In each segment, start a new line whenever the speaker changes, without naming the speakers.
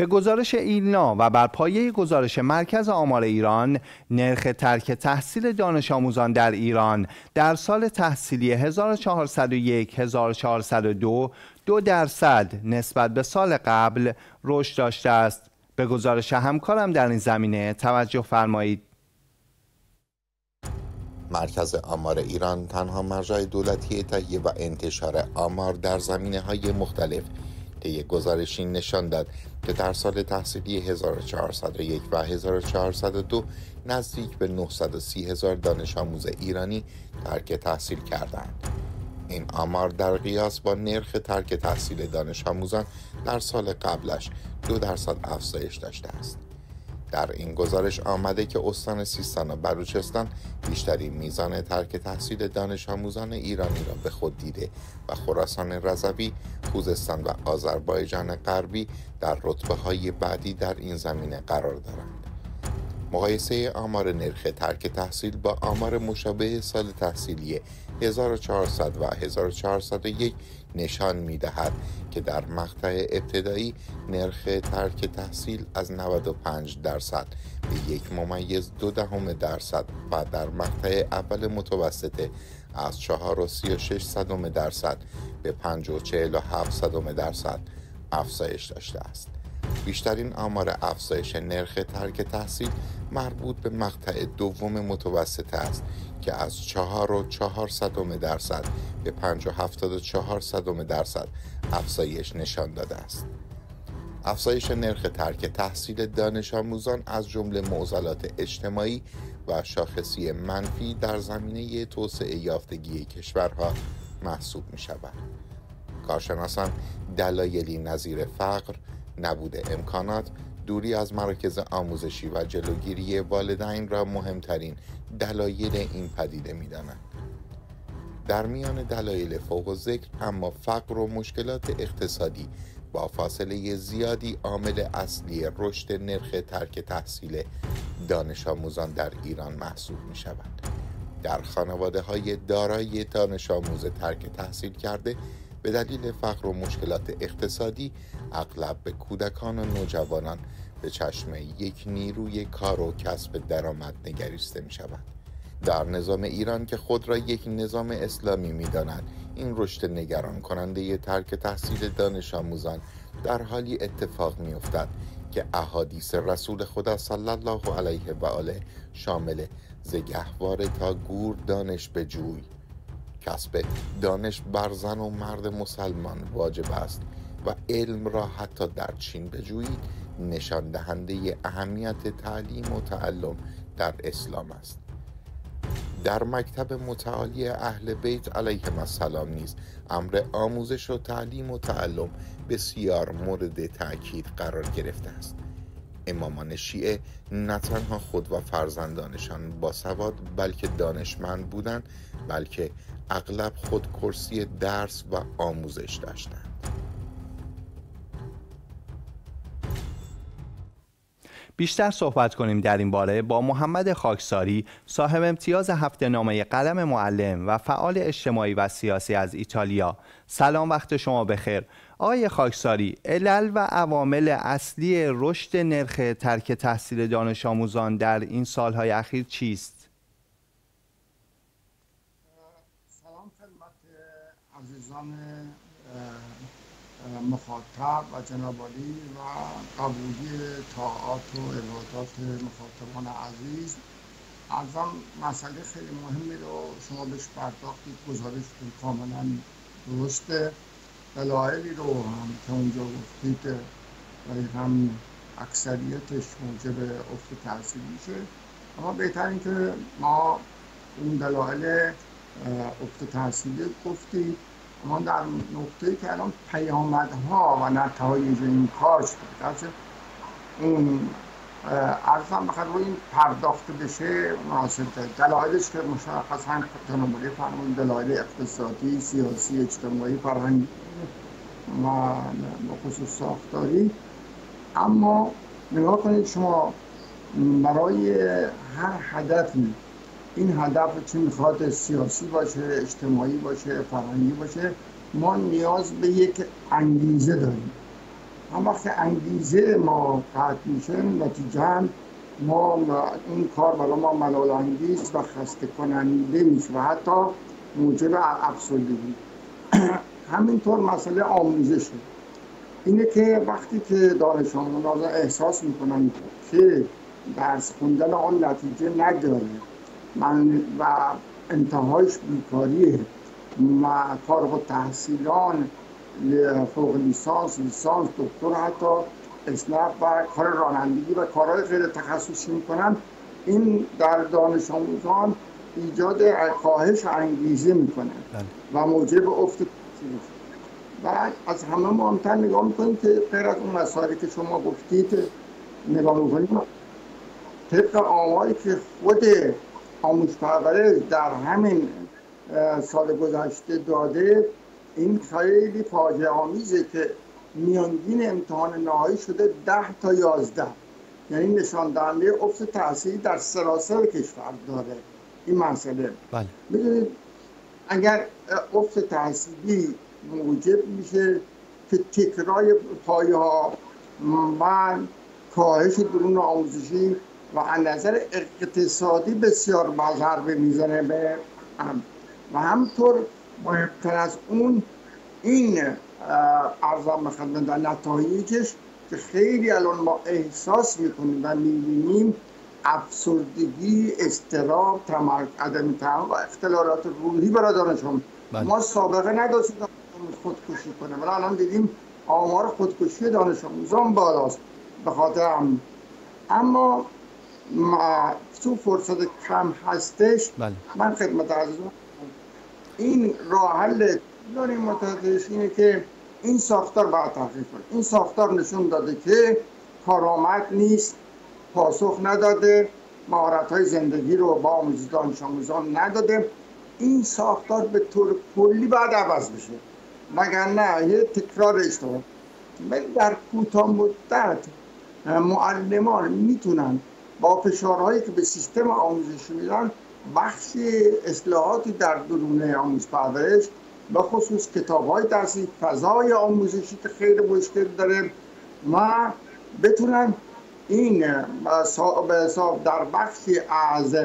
به گزارش ایلنا و بر پایه گزارش مرکز آمار ایران نرخ ترک تحصیل دانش آموزان در ایران در سال تحصیلی 1401 1402 دو درصد نسبت به سال قبل رشد داشته است. به گزارش همکارم در این زمینه توجه فرمایید.
مرکز آمار ایران تنها مرجع دولتی تهیه و انتشار آمار در زمینه های مختلف طی گزارشی نشان داد. که در سال تحصیلی 1401 و 1402 نزدیک به 930 هزار دانش آموز ایرانی ترک تحصیل کردند. این آمار در قیاس با نرخ ترک تحصیل دانش آموزان در سال قبلش دو درصد افزایش داشته است. در این گزارش آمده که استان سیستان و بلوچستان بیشترین میزان ترک تحصیل دانش آموزان ایرانی را به خود دیده و خراسان رضوی، خوزستان و آذربایجان غربی در رتبه های بعدی در این زمینه قرار دارند. مقایسه آمار نرخ ترک تحصیل با آمار مشابه سال تحصیلی 1400 و 1401 نشان می دهد که در مقطع ابتدایی نرخ ترک تحصیل از 95 درصد به یک ممیز دو دهم درصد و در مقطع اول متوسطه از 4 و 36 صدم درصد به 5 و 47 صدم درصد افزایش داشته است. بیشترین آمار افزایش نرخ ترک تحصیل مربوط به مقطع دوم متوسطه است که از چهار و چهار صدم درصد به پنج و هفتاد و چهار صدم درصد افزایش نشان داده است. افزایش نرخ ترک تحصیل دانش آموزان از جمله معضلات اجتماعی و شاخصی منفی در زمینه توسعه یافتگی کشورها محسوب می شود. کارشناسان دلایلی نظیر فقر، نبود امکانات، دوری از مراکز آموزشی و جلوگیری والدین را مهمترین دلایل این پدیده می دانند. در میان دلایل فوق و ذکر اما فقر و مشکلات اقتصادی با فاصله زیادی عامل اصلی رشد نرخ ترک تحصیل دانش آموزان در ایران محسوب می شود. در خانواده های دارای دانش آموز ترک تحصیل کرده به دلیل فقر و مشکلات اقتصادی اغلب به کودکان و نوجوانان به چشم یک نیروی کار و کسب درآمد نگریسته می شود. در نظام ایران که خود را یک نظام اسلامی می داند این رشد نگران کننده ترک تحصیل دانش آموزان در حالی اتفاق می افتد که احادیث رسول خدا صلی الله علیه و آله شامل زگهوار تا گور دانش به جوی کسب دانش بر زن و مرد مسلمان واجب است و علم را حتی در چین بجویید نشان دهنده اهمیت تعلیم و تعلم در اسلام است. در مکتب متعالی اهل بیت علیهم السلام نیز امر آموزش و تعلیم و تعلم بسیار مورد تأکید قرار گرفته است. امامان شیعه نه تنها خود و فرزندانشان با سواد بلکه دانشمند بودند بلکه اغلب خود کرسی درس و آموزش داشتند.
بیشتر صحبت کنیم در این باره با محمد خاکساری صاحب امتیاز هفته نامه قلم معلم و فعال اجتماعی و سیاسی از ایتالیا سلام وقت شما بخیر آقای خاکساری علل و عوامل اصلی رشد نرخ ترک تحصیل دانش آموزان در این سالهای اخیر چیست؟
سلام خدمت عزیزان مخاطب و جنابالی و قبولی طاعات و عبادات مخاطبان عزیز. ارزم مسئله خیلی مهمی رو شما بهش پرداختید گزارشتون کاملا درسته. دلایلی رو هم که اونجا گفتید هم اکثریتش موجب افت تحصیل میشه. اما بهتر که ما اون دلایل افت تحصیلی گفتید ما در نقطه که الان پیامدها و نتایج این کار شده اون ارزم بخواد روی این پرداخت بشه مناسب دلایلش که مشخص هم تنمالی فرمون دلایل اقتصادی سیاسی اجتماعی فرهنگی و خصوص ساختاری. اما نگاه کنید شما برای هر هدفی این هدف چه می‌خواد سیاسی باشه اجتماعی باشه فرهنگی باشه ما نیاز به یک انگیزه داریم. هم وقت انگیزه ما قطع میشه نتیجه ما این کار برای ما ملال انگیز و خسته کننده میشه و حتی موجب افسردگی. همینطور مسئله آموزشه. اینه که وقتی که دانش آموزان احساس می‌کنن که درس خوندن آن نتیجه نداره من و انتهایش بیکاریه و فارغ تحصیلان فوق لیسانس لیسانس دکتر حتی اسنپ و کار رانندگی و کارهای غیر تخصصی می‌کنن این در دانش آموزان ایجاد کاهش انگیزه می‌کنه بله. و موجب افت و از همه مهمتر نگاه می‌کنیم که غیر از اون مسائلی که شما گفتید نگاه می‌کنیم طبق آماری که خود آموز پرورش در همین سال گذشته داده این خیلی فاجعه آمیزه که میانگین امتحان نهایی شده ده تا یازده یعنی نشان دهنده افت تحصیلی در سراسر کشور داره این مسئله بله. می‌دونید اگر افت تحصیلی موجب میشه که تکرای پایه ها من کاهش درون آموزشی و از نظر اقتصادی بسیار ضربه می‌زنه به و همطور مهمتر از اون این ارزان به خدمت در نتایجش که خیلی الان ما احساس می‌کنیم و می‌بینیم افسردگی استراب تمرک عدم و اختلالات روحی برای دانشون بله. ما سابقه نداشتیم خودکشی کنه ولی الان دیدیم آمار خودکشی دانش آموزان بالاست به خاطر هم. اما تو فرصت کم هستش بله. من خدمت عزیزان این راه حل داریم متحدش اینه که این ساختار باید تحقیق کنه. این ساختار نشون داده که کارآمد نیست پاسخ نداده مهارت های زندگی رو با آموزش دانش آموزان نداده. این ساختار به طور کلی باید عوض بشه. مگر نه یه تکرار اشتباه. ولی در کوتاه مدت معلمان می‌تونن با فشارهایی که به سیستم آموزشی میدن بخش اصلاحاتی در درون آموزش پرورش به خصوص کتاب های درسی فضای آموزشی که خیلی مشکل داره و بتونن این در بخشی از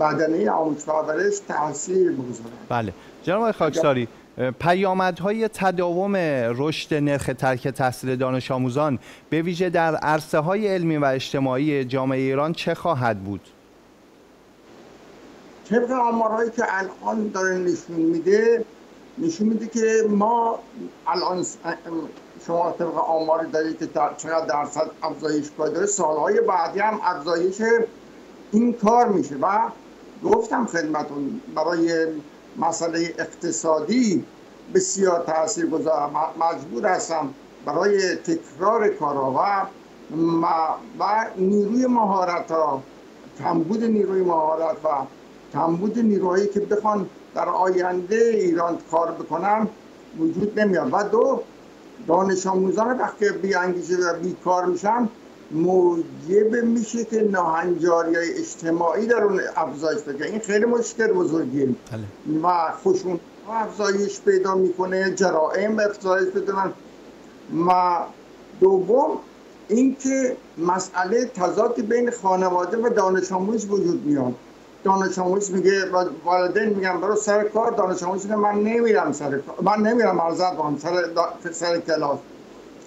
بدنه آموزش پرورش تاثیر بگذارن.
بله. جناب خاکساری پیامدهای تداوم رشد نرخ ترک تحصیل دانش آموزان به ویژه در عرصه های علمی و اجتماعی جامعه ایران چه خواهد بود؟
طبق آمارهایی که الان داره نشون میده نشون میده که ما الان شما طبق آماری دارید که چقدر درصد افزایش داره سالهای بعدی هم افزایش این کار میشه و گفتم خدمتون برای مسئله اقتصادی بسیار تاثیر گذار مجبور هستم برای تکرار کارها و نیروی مهارت ها کمبود نیروی مهارت و کمبود نیروهایی که بخوان در آینده ایران کار بکنن وجود نمیاد. و دو دانش آموزان وقتی بی انگیزه و بیکار میشن موجب میشه که ناهنجاری اجتماعی در اون افزایش بده. این خیلی مشکل بزرگیه. بله. و خشون افزایش پیدا می‌کنه جرائم افزایش پیدا و دوم اینکه مسئله تضاد بین خانواده و دانش آموز وجود میاد. دانش آموز میگه والدین میگن برو سر کار. دانش آموز میگه من نمیرم سر کار. من نمیرم ارزد سر سر کلاس.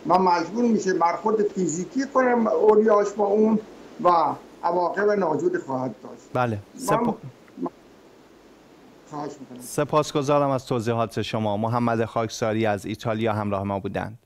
من مجبور میشه برخورد فیزیکی کنم اولیاش با اون و عواقب ناجود خواهد داشت.
بله. سپا... سپاسگزارم از توضیحات شما. محمد خاکساری از ایتالیا همراه ما بودند.